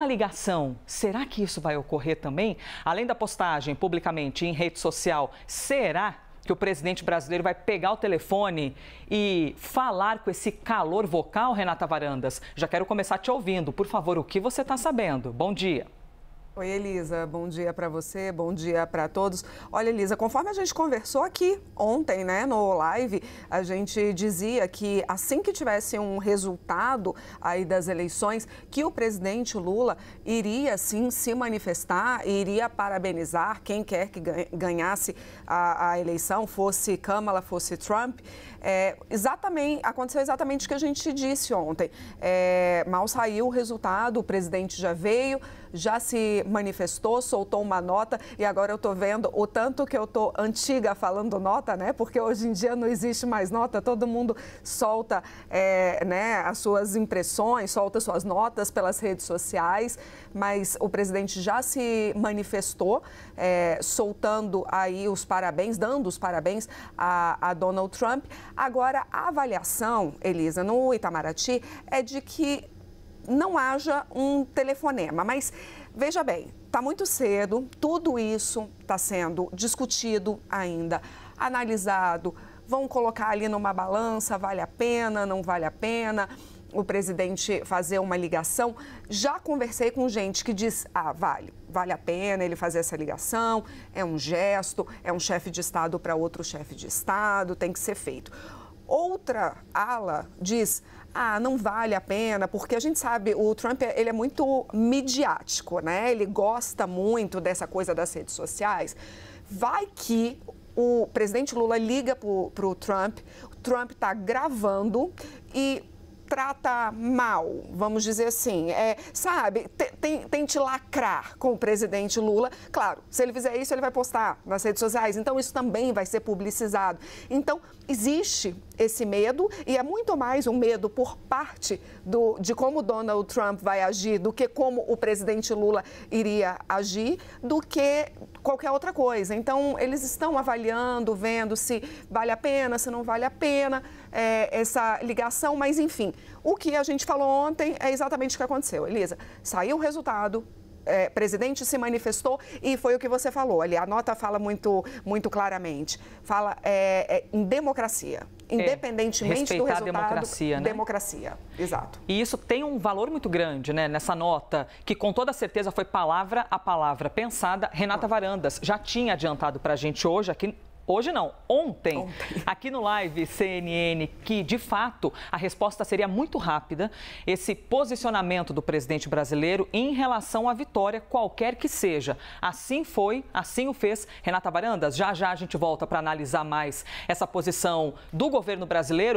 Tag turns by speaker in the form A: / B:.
A: A ligação, será que isso vai ocorrer também? Além da postagem publicamente em rede social, será que o presidente brasileiro vai pegar o telefone e falar com esse calor vocal, Renata Varandas? Já quero começar te ouvindo. Por favor, o que você está sabendo? Bom dia.
B: Oi, Elisa. Bom dia para você, bom dia para todos. Olha, Elisa, conforme a gente conversou aqui ontem, né, no live, a gente dizia que assim que tivesse um resultado aí das eleições, que o presidente Lula iria sim se manifestar, iria parabenizar quem quer que ganhasse a, a eleição, fosse Câmara, fosse Trump. É, exatamente, aconteceu exatamente o que a gente disse ontem. É, mal saiu o resultado, o presidente já veio, já se manifestou, soltou uma nota e agora eu estou vendo o tanto que eu estou antiga falando nota, né? Porque hoje em dia não existe mais nota, todo mundo solta é, né, as suas impressões, solta suas notas pelas redes sociais, mas o presidente já se manifestou, é, soltando aí os parabéns, dando os parabéns a, a Donald Trump. Agora, a avaliação, Elisa, no Itamaraty é de que não haja um telefonema, mas veja bem, está muito cedo, tudo isso está sendo discutido ainda, analisado, vão colocar ali numa balança, vale a pena, não vale a pena o presidente fazer uma ligação. Já conversei com gente que diz: ah, vale, vale a pena ele fazer essa ligação, é um gesto, é um chefe de Estado para outro chefe de Estado, tem que ser feito. Outra ala diz: ah, não vale a pena, porque a gente sabe, o Trump ele é muito midiático, né? Ele gosta muito dessa coisa das redes sociais. Vai que o presidente Lula liga para o Trump, o Trump está gravando e trata mal, vamos dizer assim, é, sabe, tente lacrar com o presidente Lula. Claro, se ele fizer isso, ele vai postar nas redes sociais, então isso também vai ser publicizado. Então, existe esse medo e é muito mais um medo por parte do, de como Donald Trump vai agir do que como o presidente Lula iria agir, do que qualquer outra coisa. Então, eles estão avaliando, vendo se vale a pena, se não vale a pena é, essa ligação, mas enfim, o que a gente falou ontem é exatamente o que aconteceu. Elisa, saiu o resultado, é, presidente se manifestou e foi o que você falou. Ali, a nota fala muito, muito claramente. Fala é, é, em democracia. É, independentemente do resultado.
A: a democracia, né?
B: Democracia, exato.
A: E isso tem um valor muito grande, né? Nessa nota, que com toda certeza foi palavra a palavra pensada. Renata Varandas já tinha adiantado para a gente hoje aqui Hoje não, ontem, ontem, aqui no Live CNN, que de fato a resposta seria muito rápida, esse posicionamento do presidente brasileiro em relação à vitória, qualquer que seja. Assim foi, assim o fez Renata Barandas. Já já a gente volta para analisar mais essa posição do governo brasileiro.